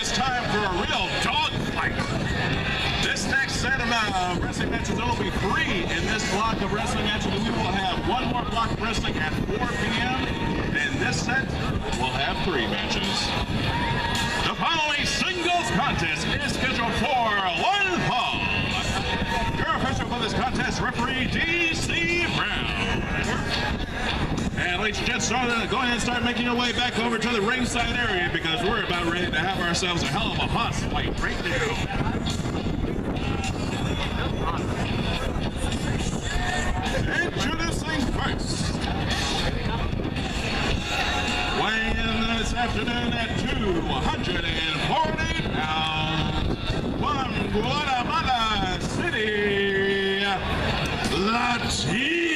It's time for a real dog fight. This next set of uh, wrestling matches, there will be three in this block of wrestling matches. We will have one more block of wrestling at 4 p.m. And this set will have three matches. The following singles contest is scheduled for one fall. Your official for this contest, referee D.C. Brown. And gents, start, go ahead and start making your way back over to the ringside area because we're about ready to have ourselves a hell of a hot fight right now. Introducing first. Weighing in this afternoon at 240 pounds from Guatemala City, Latino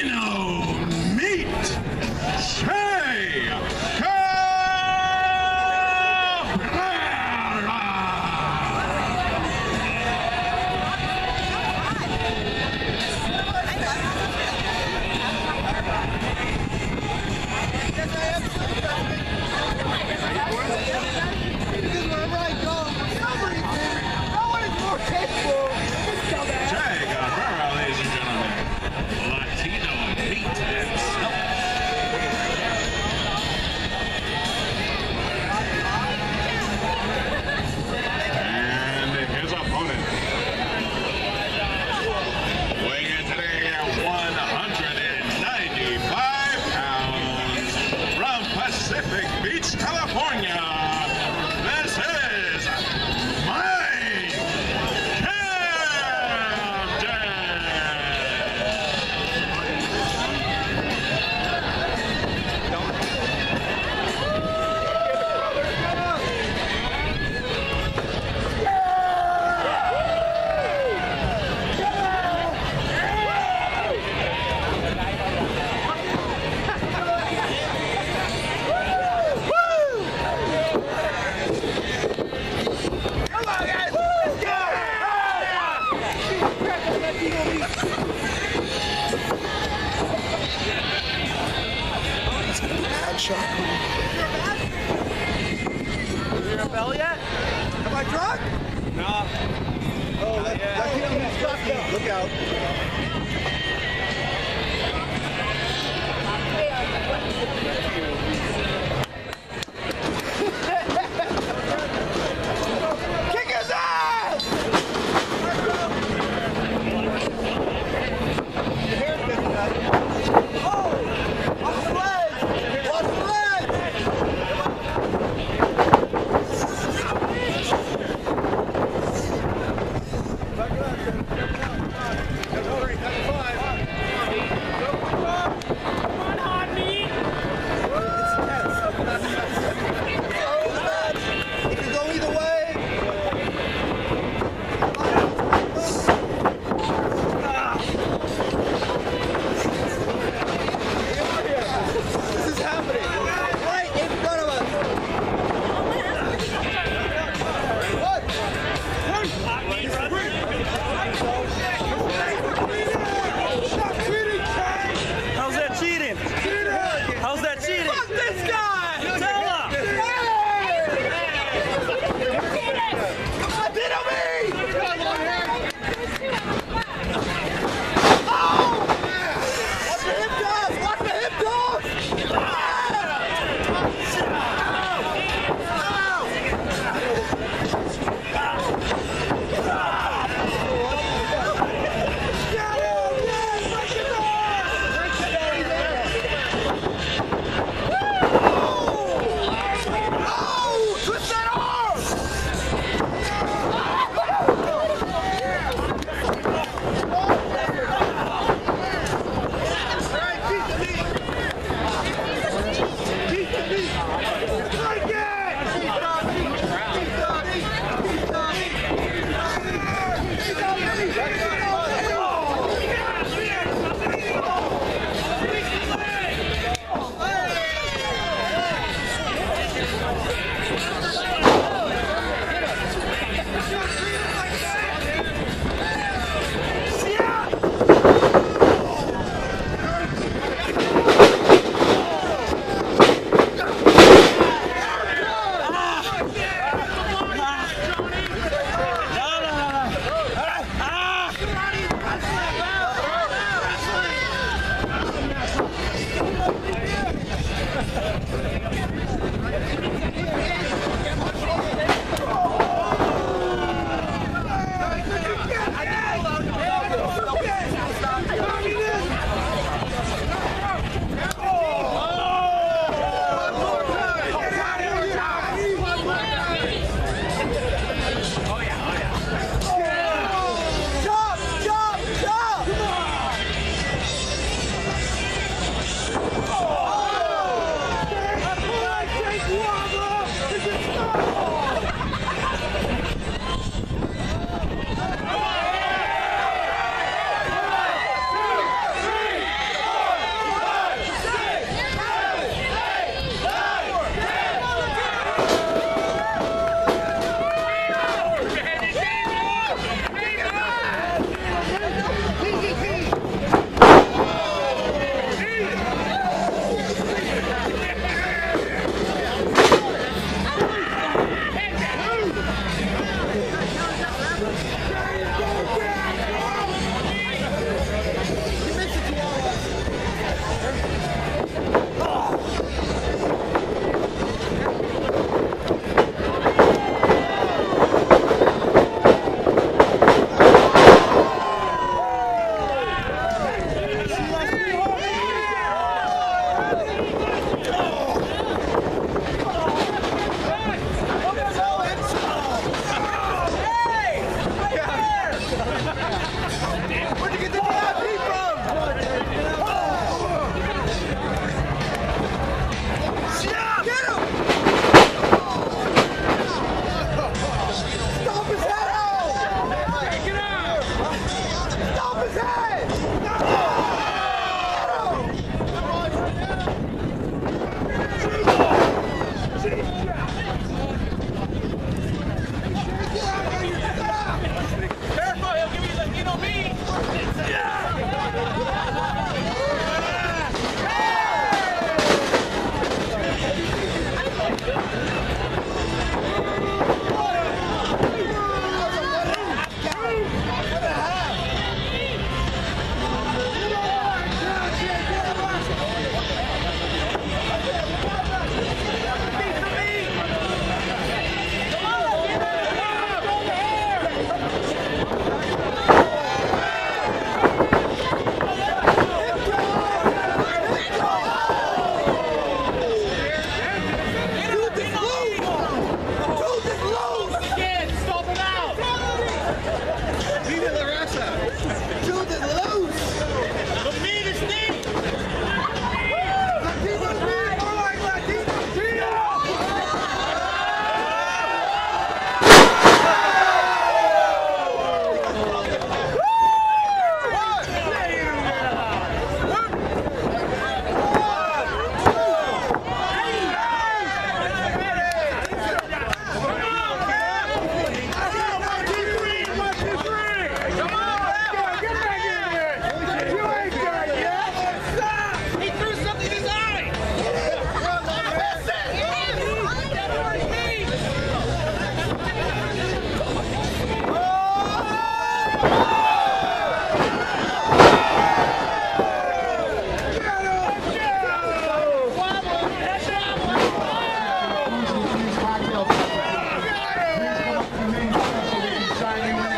The main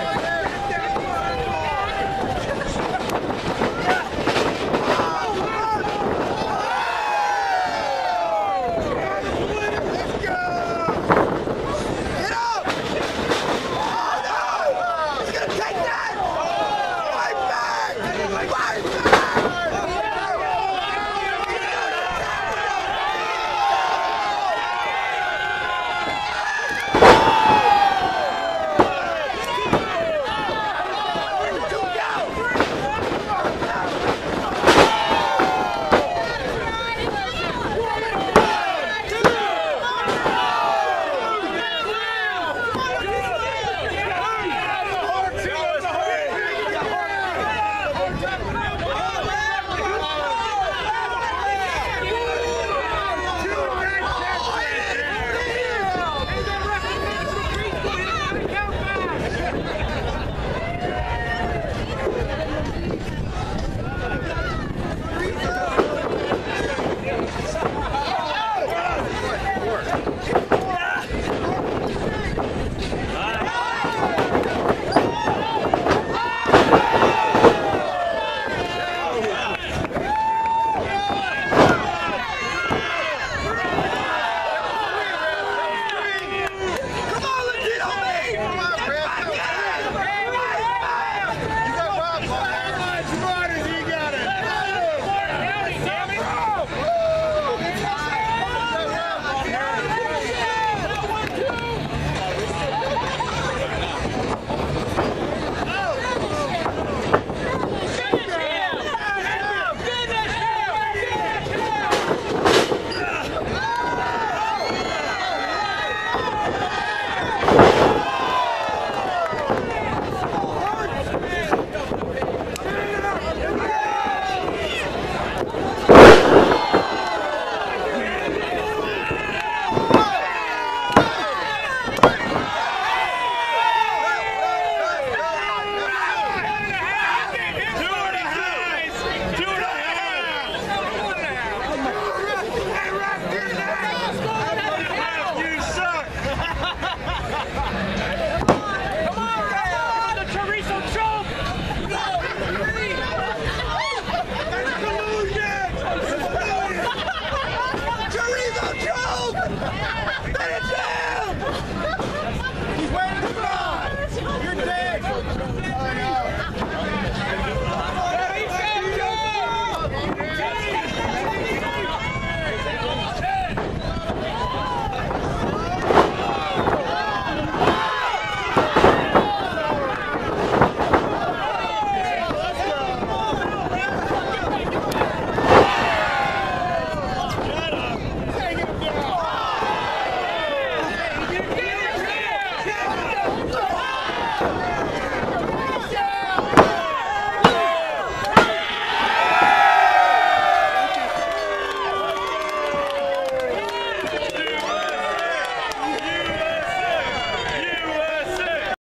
stuff